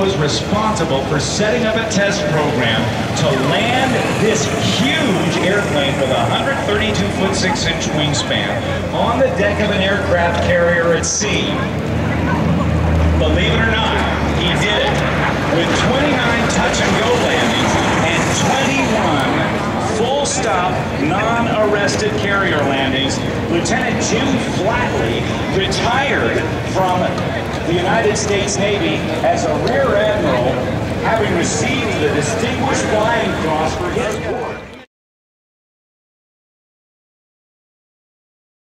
was responsible for setting up a test program to land this huge airplane with a 132 foot 6 inch wingspan on the deck of an aircraft carrier at sea. Believe it or not, he did it with 29 touch and go landings and 21 full stop, non arrested carrier landings. Lieutenant Jim Flatley retired from the United States Navy as a Rear having received the Distinguished